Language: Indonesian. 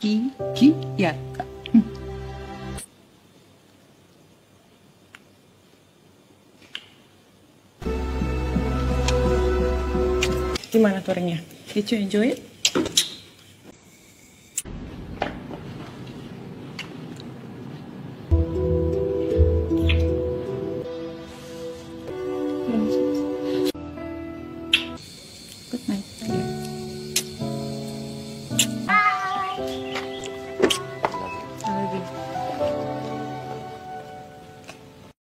ききやった、うん、Gimana ya. hmm. touringnya? Did you enjoy it? Good night. Ah!